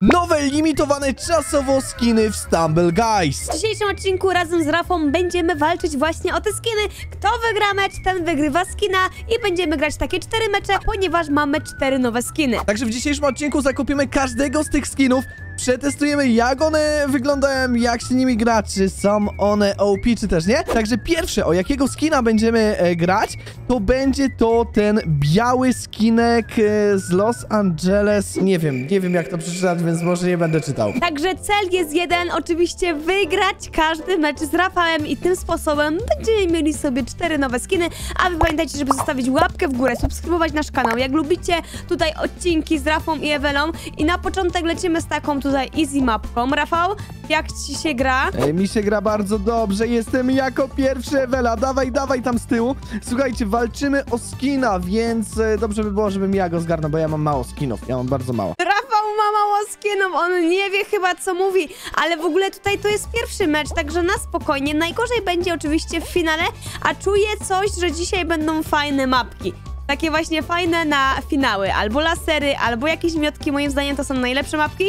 Nowe limitowane czasowo skiny w Stumble Guys. W dzisiejszym odcinku razem z Rafą będziemy walczyć właśnie o te skiny. Kto wygra mecz, ten wygrywa skina i będziemy grać takie cztery mecze, ponieważ mamy cztery nowe skiny. Także w dzisiejszym odcinku zakupimy każdego z tych skinów. Przetestujemy jak one wyglądają, jak się nimi gra, czy są one OP, czy też nie. Także pierwsze, o jakiego skina będziemy e, grać, to będzie to ten biały skinek e, z Los Angeles. Nie wiem, nie wiem jak to przeczytać, więc może nie będę czytał. Także cel jest jeden, oczywiście wygrać każdy mecz z Rafałem i tym sposobem będziemy mieli sobie cztery nowe skiny, a wy pamiętajcie, żeby zostawić łapkę w górę, subskrybować nasz kanał. Jak lubicie tutaj odcinki z Rafą i Ewelą i na początek lecimy z taką tutaj easy mapką. Rafał, jak ci się gra? Ej, mi się gra bardzo dobrze, jestem jako pierwszy Ewela, dawaj, dawaj tam z tyłu. Słuchajcie, walczymy o skina, więc e, dobrze by było, żebym ja go zgarnął, bo ja mam mało skinów, ja mam bardzo mało. Rafał ma mało skinów, on nie wie chyba co mówi, ale w ogóle tutaj to jest pierwszy mecz, także na spokojnie. Najgorzej będzie oczywiście w finale, a czuję coś, że dzisiaj będą fajne mapki. Takie właśnie fajne na finały, albo lasery, albo jakieś miotki, moim zdaniem to są najlepsze mapki.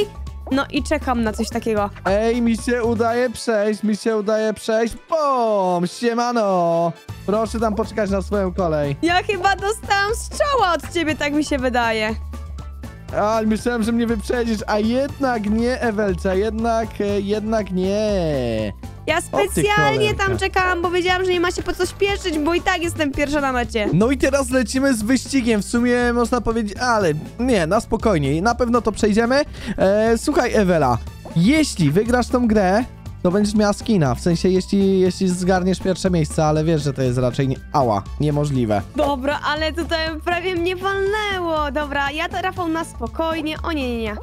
No i czekam na coś takiego. Ej, mi się udaje przejść, mi się udaje przejść, bom, siemano. Proszę tam poczekać na swoją kolej. Ja chyba dostałam strzała od ciebie, tak mi się wydaje. A, myślałem, że mnie wyprzedzisz, a jednak nie, Ewelcia, jednak, e, jednak nie. Ja specjalnie tam czekałam, bo wiedziałam, że nie ma się po co śpieszyć, bo i tak jestem pierwsza na mecie. No i teraz lecimy z wyścigiem, w sumie można powiedzieć, ale nie, na spokojnie, na pewno to przejdziemy. E, słuchaj, Ewela, jeśli wygrasz tą grę, to będziesz miała skina, w sensie jeśli, jeśli zgarniesz pierwsze miejsce, ale wiesz, że to jest raczej, nie, ała, niemożliwe. Dobra, ale tutaj prawie mnie walnęło. Dobra, ja to Rafał na spokojnie. O nie, nie, nie.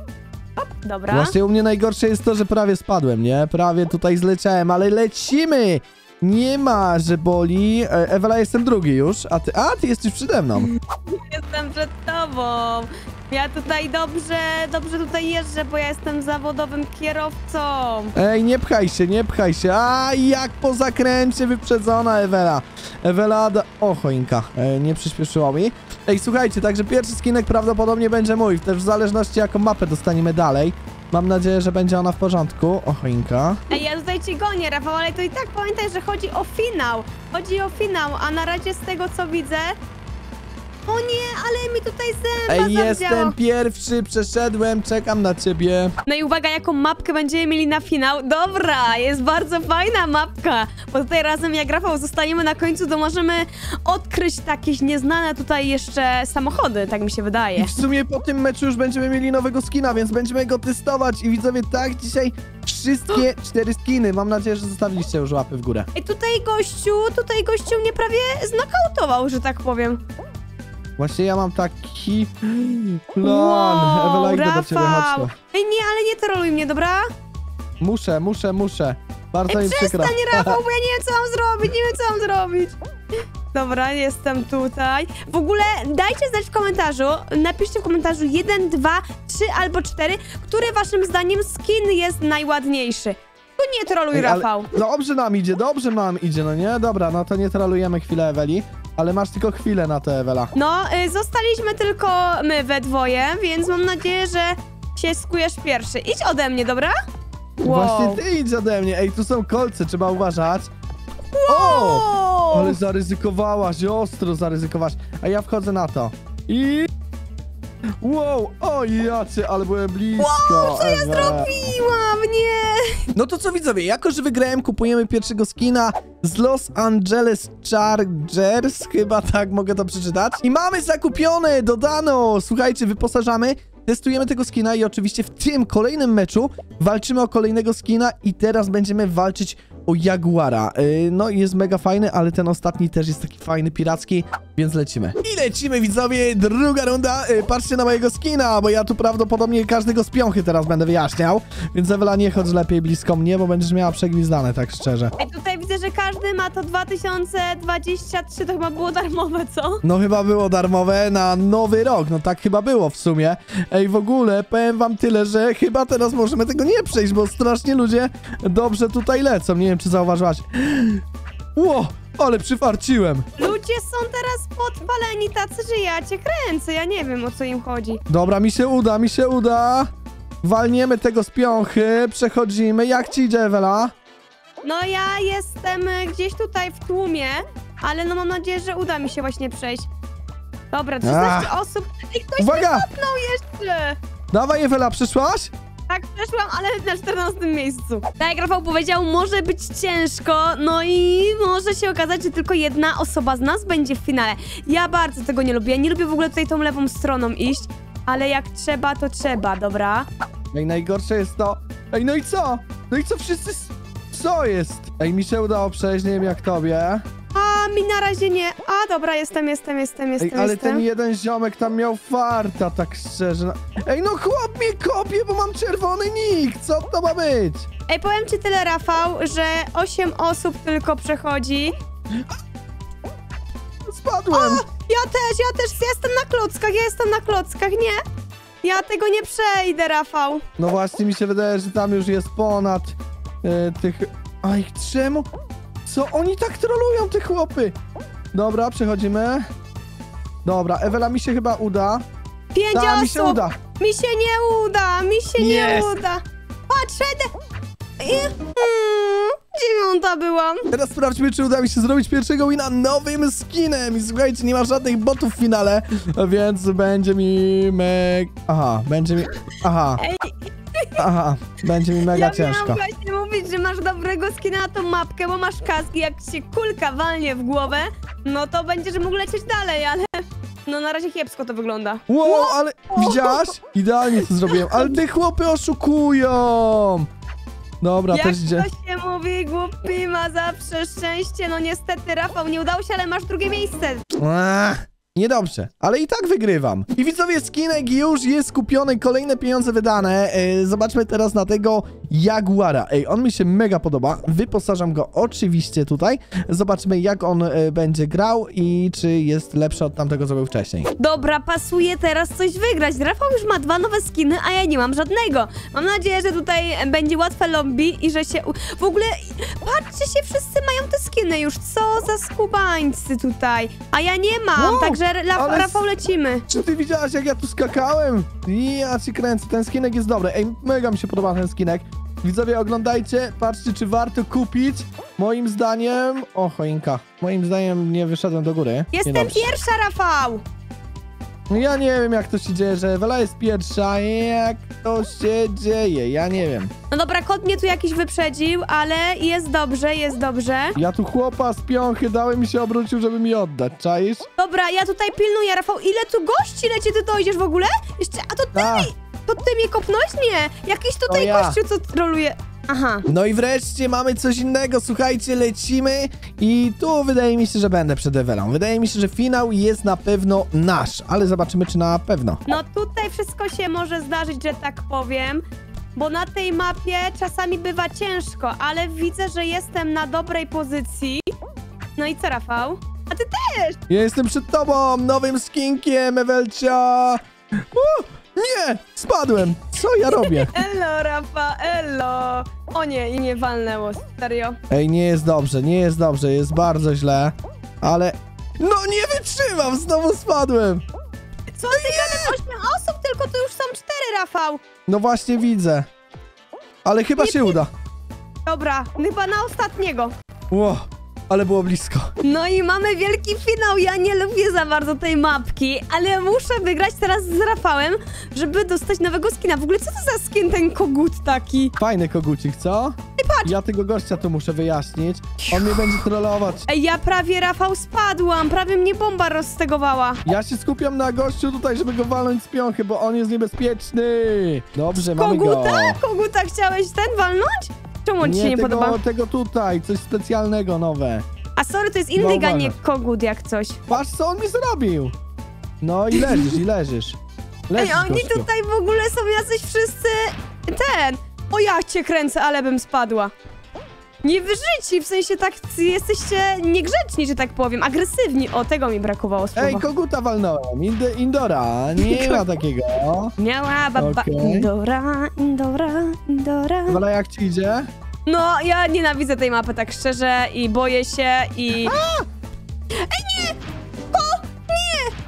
Hop, dobra. Właśnie u mnie najgorsze jest to, że prawie spadłem, nie? Prawie tutaj zleciałem, ale lecimy! Nie ma, że boli. E, Ewela, jestem drugi już, a ty, a ty jesteś przede mną. Jestem przed tobą. Ja tutaj dobrze, dobrze tutaj jeżdżę, bo ja jestem zawodowym kierowcą. Ej, nie pchaj się, nie pchaj się. A, jak po zakręcie wyprzedzona Ewela. Ewela, da... o choinka, e, nie przyspieszyło mi. Ej, słuchajcie, także pierwszy skinek prawdopodobnie będzie mój, też w zależności jaką mapę dostaniemy dalej. Mam nadzieję, że będzie ona w porządku. O choinka. Ej, ja tutaj cię gonię, Rafał, ale to i tak pamiętaj, że chodzi o finał. Chodzi o finał, a na razie z tego co widzę... O nie, ale mi tutaj zęba Ej, jestem pierwszy, przeszedłem, czekam na ciebie. No i uwaga, jaką mapkę będziemy mieli na finał. Dobra, jest bardzo fajna mapka. Bo tutaj razem jak Rafał zostaniemy na końcu, to możemy odkryć takie nieznane tutaj jeszcze samochody, tak mi się wydaje. I w sumie po tym meczu już będziemy mieli nowego skina, więc będziemy go testować. I widzowie, tak, dzisiaj wszystkie cztery skiny. Mam nadzieję, że zostawiliście już łapy w górę. I tutaj gościu, tutaj gościu mnie prawie znokautował, że tak powiem. Właśnie ja mam taki plan. Wow, Ewela, idę do ciebie, chodź tu. Ej, nie, ale nie troluj mnie, dobra? Muszę, muszę, muszę. Bardzo Ej, mi przykro. przestań, Rafał, bo ja nie wiem, co mam zrobić, nie wiem, co mam zrobić. Dobra, jestem tutaj. W ogóle dajcie znać w komentarzu, napiszcie w komentarzu 1, 2, 3 albo 4, który waszym zdaniem skin jest najładniejszy. Tu nie troluj, Ej, ale Rafał. Dobrze nam idzie, dobrze nam idzie, no nie? Dobra, no to nie trolujemy chwilę Eweli, ale masz tylko chwilę na to, Ewela. No, y, zostaliśmy tylko my we dwoje, więc mam nadzieję, że się skujesz pierwszy. Idź ode mnie, dobra? Właśnie ty idź ode mnie. Ej, tu są kolce, trzeba uważać. O! O! Ale zaryzykowałaś, ostro zaryzykowałaś. A ja wchodzę na to. I... Wow, o jacie, ale byłem blisko. Wow, co ja zrobiłam? Nie! No to co widzowie, jako że wygrałem, kupujemy pierwszego skina z Los Angeles Chargers, chyba tak mogę to przeczytać. I mamy zakupione, dodano, słuchajcie, wyposażamy, testujemy tego skina i oczywiście w tym kolejnym meczu walczymy o kolejnego skina i teraz będziemy walczyć o Jaguara. Yy, no i jest mega fajny, ale ten ostatni też jest taki fajny, piracki, więc lecimy. I lecimy widzowie, druga runda, yy, patrzcie na mojego skina, bo ja tu prawdopodobnie każdego z piąchy teraz będę wyjaśniał, więc Ewela nie chodź lepiej blisko mnie, bo będziesz miała przegwizdane, tak szczerze. Ej, tutaj widzę, że każdy ma to 2023, to chyba było darmowe, co? No chyba było darmowe na nowy rok, no tak chyba było w sumie. Ej, w ogóle powiem wam tyle, że chyba teraz możemy tego nie przejść, bo strasznie ludzie dobrze tutaj lecą. Nie wiem, czy zauważyłaś. Ło, ale przyfarciłem. Ludzie są teraz podpaleni tacy, że ja cię kręcę, ja nie wiem o co im chodzi. Dobra, mi się uda, mi się uda. Walniemy tego z piąchy, przechodzimy. Jak ci idzie, Ewela? No ja jestem gdzieś tutaj w tłumie, ale no mam nadzieję, że uda mi się właśnie przejść. Dobra, 16 osób. I ktoś Uwaga! mnie jeszcze. Dawaj, Ewela, przyszłaś? Tak, przeszłam, ale na 14 miejscu. Tak jak Rafał powiedział, może być ciężko, no i może się okazać, że tylko jedna osoba z nas będzie w finale. Ja bardzo tego nie lubię, ja nie lubię w ogóle tutaj tą lewą stroną iść, ale jak trzeba, to trzeba, dobra? Ej, najgorsze jest to... Ej, no i co? No i co wszyscy... Co jest? Ej, mi się udało przejść, nie wiem jak tobie. A, mi na razie nie. A, dobra, jestem, jestem, jestem, jestem, Ej, ale jestem. ten jeden ziomek tam miał farta, tak szczerze. Ej, no chłop mnie kopie, bo mam czerwony nick! Co to ma być? Ej, powiem ci tyle, Rafał, że 8 osób tylko przechodzi. Spadłem! Ja też, ja też, ja jestem na klockach, ja jestem na klockach, nie? Ja tego nie przejdę, Rafał. No właśnie, mi się wydaje, że tam już jest ponad e, tych... Aj, czemu? Co? Oni tak trolują, te chłopy! Dobra, przechodzimy. Dobra, Ewela mi się chyba uda. Pięć Ta, osób. mi się uda. Mi się nie uda, mi się nie Jest. uda. Patrz, przejdę. I... Mm, dziewiąta byłam. Teraz sprawdźmy, czy uda mi się zrobić pierwszego wina nowym skinem. I słuchajcie, nie ma żadnych botów w finale, więc będzie mi meg... Aha, będzie mi... Aha. Ej. Aha, będzie mi mega ja ciężko. miałam właśnie mówić, że masz dobrego skina na tą mapkę, bo masz kaski, jak się kulka walnie w głowę, no to będziesz mógł lecieć dalej, ale... No na razie kiepsko to wygląda. Wow, ale widziałaś? Idealnie to zrobiłem, ale te chłopy oszukują. Dobra, Jak też idzie. to się mówi, głupi ma zawsze szczęście. No niestety, Rafał, nie udało się, ale masz drugie miejsce. Ach, niedobrze, ale i tak wygrywam. I widzowie, skinek już jest kupiony, kolejne pieniądze wydane. E, zobaczmy teraz na tego Jaguara. Ej, on mi się mega podoba. Wyposażam go oczywiście tutaj. Zobaczmy, jak on e, będzie grał i czy jest lepszy od tamtego, co był wcześniej. Dobra, pasuje teraz coś wygrać. Rafał już ma dwa nowe skiny, a ja nie mam żadnego. Mam nadzieję, że tutaj będzie łatwe lobby i że się... u- W ogóle, patrzcie się, wszyscy mają te skiny już. Co za skubańcy tutaj. A ja nie mam, Wow, także Ra ale Rafał lecimy. Czy ty widziałaś, jak ja tu skakałem? Ja ci kręcę, ten skinek jest dobry. Ej, mega mi się podoba ten skinek. Widzowie, oglądajcie, patrzcie, czy warto kupić. Moim zdaniem... O, choinka. Moim zdaniem nie wyszedłem do góry. Jestem Niedobrze. pierwsza, Rafał. No Ja nie wiem, jak to się dzieje, że Ewela jest pierwsza. Jak to się dzieje? Ja nie wiem. No dobra, kot mnie tu jakiś wyprzedził, ale jest dobrze, jest dobrze. Ja tu chłopa z piąchy dałem mi się obrócił, żeby mi oddać. Czaisz? Dobra, ja tutaj pilnuję, Rafał. Ile tu gości leci, ty dojdziesz w ogóle? Jeszcze, a to ty A. mi, to ty mnie kopnąłeś? Nie, jakiś tutaj ja. gościu, co troluje. Aha. No i wreszcie mamy coś innego, słuchajcie, lecimy i tu wydaje mi się, że będę przed Ewelą. Wydaje mi się, że finał jest na pewno nasz, ale zobaczymy, czy na pewno. No tutaj wszystko się może zdarzyć, że tak powiem. Bo na tej mapie czasami bywa ciężko, ale widzę, że jestem na dobrej pozycji. No i co, Rafał? A ty też! Ja jestem przed tobą, nowym skinkiem, Ewelcia! U, nie, spadłem, co ja robię? Elo, Rafa, elo! O nie, i mnie walnęło, serio. Ej, nie jest dobrze, nie jest dobrze, jest bardzo źle, ale... No nie wytrzymam, znowu spadłem! Co ty gadasz? 8 osób, tylko to już są 4, Rafał! No właśnie widzę, ale chyba Nie, się nie- uda. Dobra, chyba na ostatniego. Ło, ale było blisko. No i mamy wielki finał. Ja nie lubię za bardzo tej mapki, ale muszę wygrać teraz z Rafałem, żeby dostać nowego skina. W ogóle co to za skin ten kogut taki? Fajny kogucik, co? patrz! Ja tego gościa tu muszę wyjaśnić. On mnie będzie trollować. Ej, ja prawie Rafał spadłam, prawie mnie bomba rozstegowała. Ja się skupiam na gościu tutaj, żeby go walnąć z piąchy, bo on jest niebezpieczny. Dobrze, mamy go. Koguta? Koguta chciałeś ten walnąć? Czemu on ci się nie tego, podoba? tego tutaj, coś specjalnego, nowe. A sorry, to jest No, indyga, uważaj. nie kogut jak coś. Patrz, co on mi zrobił. No i leżysz, i leżysz. Leżysz, Ej, oni tutaj w ogóle są jacyś wszyscy... Ten! O ja cię kręcę, ale bym spadła. Nie wyżyci, w sensie tak jesteście niegrzeczni, że tak powiem, agresywni. O, tego mi brakowało słowa. Ej, koguta walnąłem. Ind Indora, nie ma takiego. Miała baba Okej. Indora, Indora, Indora. Ale jak ci idzie? No, ja nienawidzę tej mapy tak szczerze i boję się i... Ej, nie! O, nie!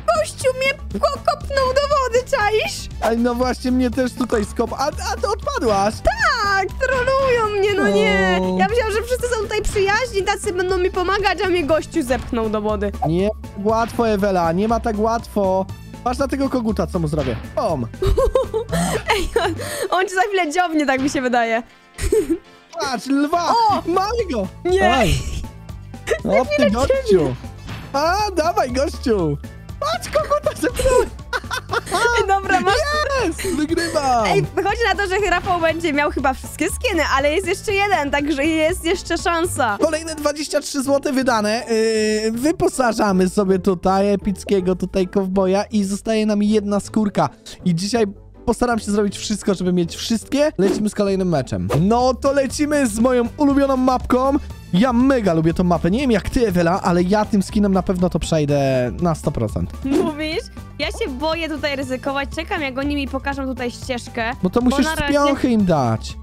Mnie mnie ko- kopnął do wody, czaisz? Ej, no właśnie mnie też tutaj skop... A, a ty odpadłaś! Tak, trolują mnie, no nie. O. Ja myślałam, że wszyscy są tutaj przyjaźni, tacy będą mi pomagać, a mnie gościu zepchnął do wody. Nie ma tak łatwo, Ewela, nie ma tak łatwo. Patrz na tego koguta, co mu zrobię. Bom! On ci za chwilę dziobnie, tak mi się wydaje. Patrz, lwa! Mamy go! Nie. Oj. O, ty gościu! A, dawaj, gościu! Patrz, koguta zepnąłem! Dobra, masz... Jest! Wygrywam! Ej, wychodzi na to, że Rafał będzie miał chyba wszystkie skiny, ale jest jeszcze jeden, także jest jeszcze szansa. Kolejne 23 zł wydane. Yy, wyposażamy sobie tutaj epickiego tutaj kowboja i zostaje nam jedna skórka. I dzisiaj postaram się zrobić wszystko, żeby mieć wszystkie. Lecimy z kolejnym meczem. No to lecimy z moją ulubioną mapką. Ja mega lubię tą mapę. Nie wiem jak ty, Ewela, ale ja tym skinem na pewno to przejdę na 100%. Mówisz? Ja się boję tutaj ryzykować, czekam jak oni mi pokażą tutaj ścieżkę. No to musisz razie- spiąchy im dać.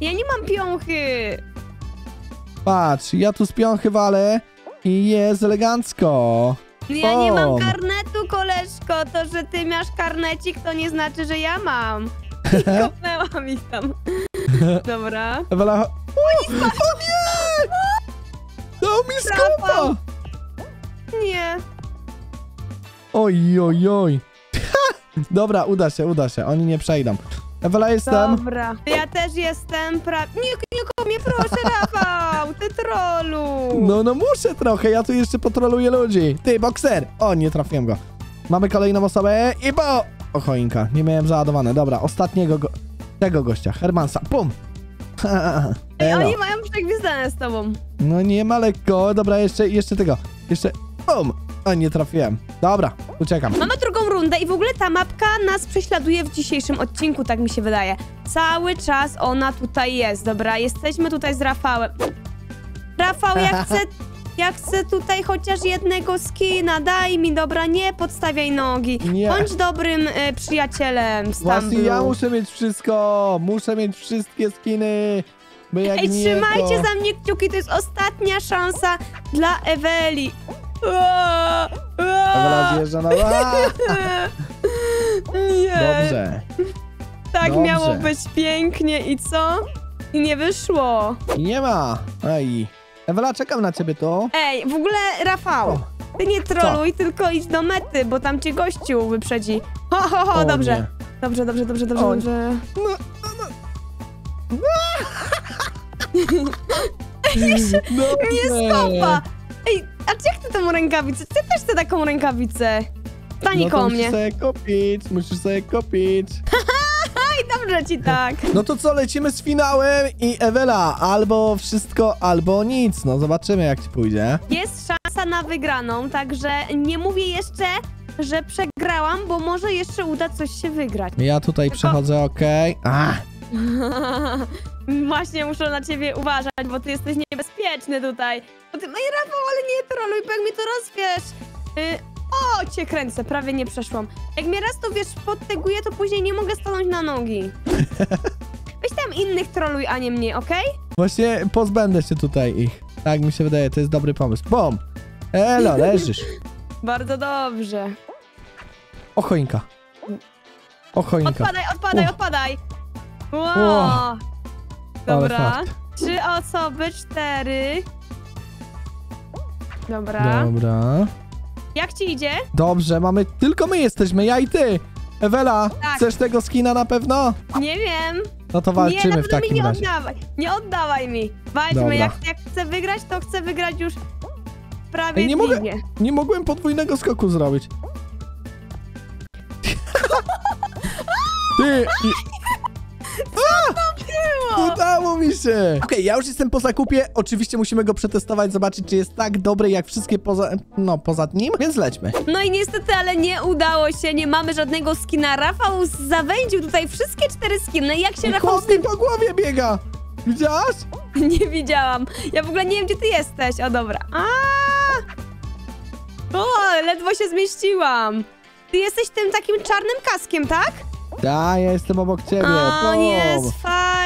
Ja nie mam piąchy. Patrz, ja tu spiąchy walę i jest elegancko. Ja nie mam O. karnetu, koleżko. To, że ty masz karnecik, to nie znaczy, że ja mam. Kopnęłam ich tam. Dobra. Ewela... O, o nie! Dał mi skopa! Nie. Oj, oj, oj. Dobra, uda się, uda się. Oni nie przejdą. Ewela, jestem. Dobra. Ja też jestem pra... Nie, nie mnie, proszę, Rafał. Ty trolu. No, no muszę trochę, ja tu jeszcze potroluję ludzi. Ty, bokser! O, nie trafiłem go. Mamy kolejną osobę i bo... O, choinka, nie miałem załadowane. Dobra, ostatniego go... Tego gościa, Hermansa. Pum! Ej, oni mają przegwizdane z tobą. No nie ma lekko. Dobra, jeszcze, jeszcze tego. Jeszcze... Pum! Nie trafiłem. Dobra, uciekam. Mamy drugą rundę i w ogóle ta mapka nas prześladuje w dzisiejszym odcinku, tak mi się wydaje. Cały czas ona tutaj jest, dobra? Jesteśmy tutaj z Rafałem. Rafał, ja chcę, ja chcę tutaj chociaż jednego skina, daj mi, dobra? Nie podstawiaj nogi. Nie. Bądź dobrym e, przyjacielem z Właśnie ja muszę mieć wszystko. Muszę mieć wszystkie skiny. Bo jak Ej, nie, trzymajcie to... za mnie kciuki, to jest ostatnia szansa dla Eweli. Ewela zjeżdża na... Dobrze. Tak Dobrze. miało być pięknie i co? I nie wyszło. Nie ma. Ej. Ewela, czekam na ciebie tu. Ej, w ogóle Rafał, O. ty nie troluj, tylko idź do mety, bo tam cię gościu wyprzedzi. Ho, ho, ho, O dobrze. nie. Dobrze, dobrze, dobrze, dobrze, O. dobrze. No, no, no. Nie stopa! Ej, a jak ty tą rękawicę? Ty też chcę taką rękawicę. Stani No koło musisz mnie. sobie kupić, musisz sobie kupić. Ej, dobrze ci tak. No to co, lecimy z finałem i Ewela, albo wszystko, albo nic. No zobaczymy jak ci pójdzie. Jest szansa na wygraną, także nie mówię jeszcze, że przegrałam, bo może jeszcze uda coś się wygrać. Ja tutaj przechodzę, okej. A, Właśnie muszę na ciebie uważać, bo ty jesteś niebezpieczny tutaj. No Rafał, ale nie troluj, bo jak mi to rozwiesz. Y, o, cię kręcę, prawie nie przeszłam. Jak mnie raz to wiesz, podteguję, to później nie mogę stanąć na nogi. Weź tam innych troluj, a nie mnie, okej? właśnie pozbędę się tutaj ich. Tak mi się wydaje, to jest dobry pomysł. Bom! Elo, leżysz. Bardzo dobrze. O choinka. O choinka. Odpadaj, odpadaj, odpadaj. Wow. Dobra. Trzy osoby, cztery. Dobra. Dobra. Jak ci idzie? Dobrze, mamy, tylko my jesteśmy, ja i ty. Ewela, Tak. chcesz tego skina na pewno? Nie wiem. No to nie, walczymy na w pewno mi takim nie razie. oddawaj. Nie oddawaj mi. Walczmy. Jak, jak chcę wygrać, to chcę wygrać już prawie Ej, nie mogę-. Nie mogłem podwójnego skoku zrobić. Ty! I... Udało mi się! Okej, ja już jestem po zakupie. Oczywiście musimy go przetestować, zobaczyć, czy jest tak dobry jak wszystkie poza... No, poza nim, więc lećmy. No i niestety, ale nie udało się. Nie mamy żadnego skina. Rafał zawędził tutaj wszystkie cztery skiny. Jak się I Rafał tym... po głowie biega! Widziałaś? Nie widziałam. Ja w ogóle nie wiem, gdzie ty jesteś. O, dobra. A! O, ledwo się zmieściłam. Ty jesteś tym takim czarnym kaskiem, tak? Tak, ja jestem obok ciebie. O, Bum. jest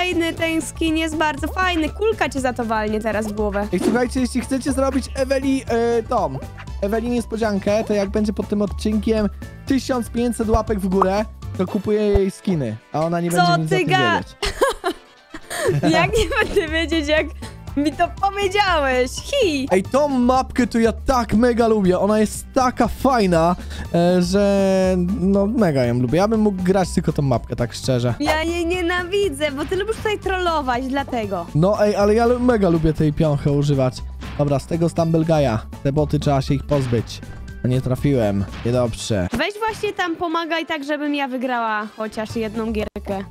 fajny, ten skin jest bardzo fajny. Kulka cię za to walnie teraz w głowę. Ej, słuchajcie, jeśli chcecie zrobić Eweli e, tom, Ewelin niespodziankę, to jak będzie pod tym odcinkiem 1500 łapek w górę, to kupuję jej skiny, a ona nie Co będzie nic ty ga- wiedzieć. Jak nie będę wiedzieć, jak mi to powiedziałeś? Hi! Ej, tą mapkę to ja tak mega lubię. Ona jest taka fajna, e, że no mega ją lubię. Ja bym mógł grać tylko tą mapkę, tak szczerze. Ja nie nienawidzę, bo ty lubisz tutaj trollować, dlatego. No ej, ale ja mega lubię tej piąchy używać. Dobra, z tego Stumble Guy'a. Te boty trzeba się ich pozbyć. Nie trafiłem. Niedobrze. Weź właśnie tam pomagaj tak, żebym ja wygrała chociaż jedną gierkę.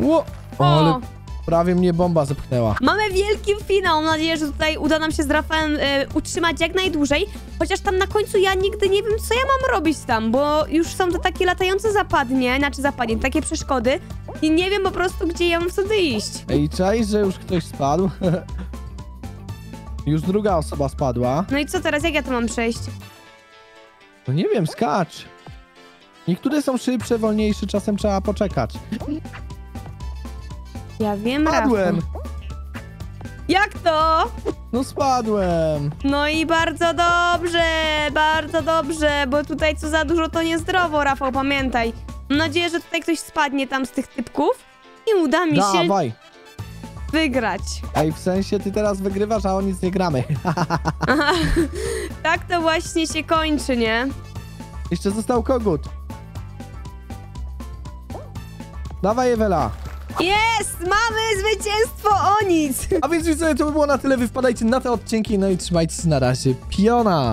Ło! O! Ale prawie mnie bomba zepchnęła. Mamy wielki finał. Mam nadzieję, że tutaj uda nam się z Rafałem e, utrzymać jak najdłużej. Chociaż tam na końcu ja nigdy nie wiem, co ja mam robić tam, bo już są to takie latające zapadnie, znaczy zapadnie, takie przeszkody. I nie wiem po prostu, gdzie ja mam wtedy iść. Ej, cześć, że już ktoś spadł. już druga osoba spadła. No i co teraz, jak ja to mam przejść? No nie wiem, skacz. Niektóre są szybsze, wolniejsze, czasem trzeba poczekać. Ja wiem, Rafał. Spadłem! Jak to? No spadłem! No i bardzo dobrze, bardzo dobrze, bo tutaj co za dużo to niezdrowo, Rafał, pamiętaj. Mam nadzieję, że tutaj ktoś spadnie tam z tych typków i uda mi się Dawaj! wygrać. Ej, w sensie ty teraz wygrywasz, a o nic nie gramy. Tak to właśnie się kończy, nie? Jeszcze został kogut. Dawaj, Ewela. Jest! Mamy zwycięstwo o nic! A więc widzowie, to by było na tyle. Wy wpadajcie na te odcinki, no i trzymajcie się na razie. Piona!